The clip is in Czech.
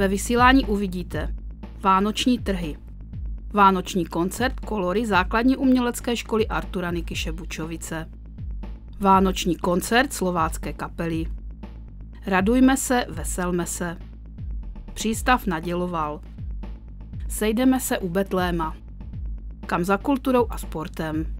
Ve vysílání uvidíte Vánoční trhy, Vánoční koncert Kolory základní umělecké školy Artura Nikyše Bučovice, Vánoční koncert slovácké kapely, Radujme se, veselme se, Přístav naděloval, Sejdeme se u Betléma, kam za kulturou a sportem.